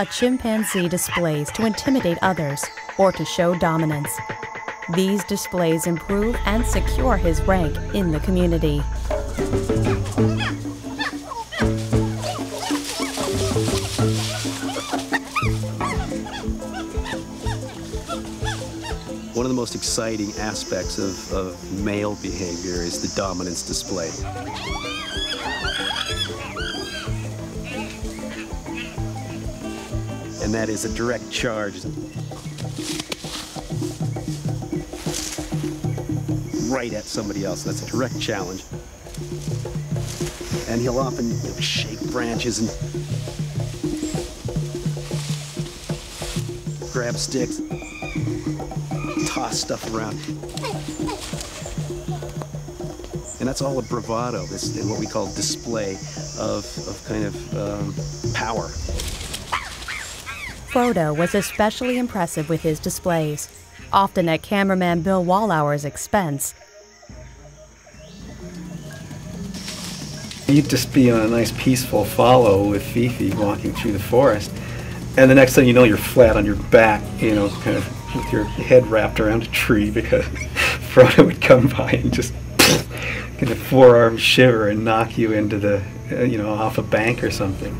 a chimpanzee displays to intimidate others or to show dominance. These displays improve and secure his rank in the community. One of the most exciting aspects of, of male behavior is the dominance display. And that is a direct charge. Right at somebody else. That's a direct challenge. And he'll often you know, shake branches and grab sticks toss stuff around. And that's all a bravado, this what we call display of, of kind of um, power. Frodo was especially impressive with his displays, often at cameraman Bill Wallauer's expense. You'd just be on a nice peaceful follow with Fifi walking through the forest, and the next thing you know, you're flat on your back, you know, kind of with your head wrapped around a tree because Frodo would come by and just get a forearm shiver and knock you into the, uh, you know, off a bank or something.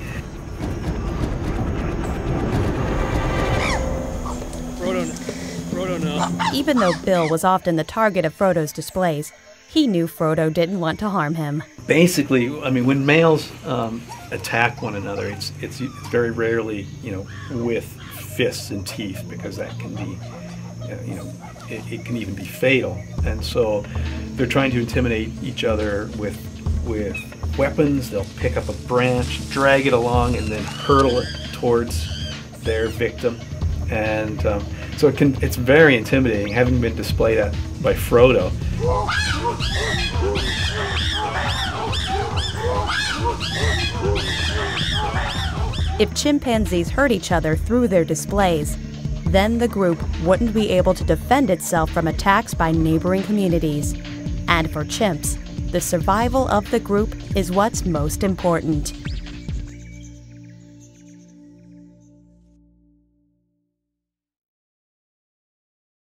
Even though Bill was often the target of Frodo's displays, he knew Frodo didn't want to harm him. Basically, I mean, when males um, attack one another, it's, it's very rarely, you know, with fists and teeth because that can be, uh, you know, it, it, can even be fatal. And so they're trying to intimidate each other with with weapons. They'll pick up a branch, drag it along, and then hurtle it towards their victim. And um, so it can it's very intimidating, having been displayed at by Frodo. If chimpanzees hurt each other through their displays, then the group wouldn't be able to defend itself from attacks by neighboring communities. And for chimps, the survival of the group is what's most important.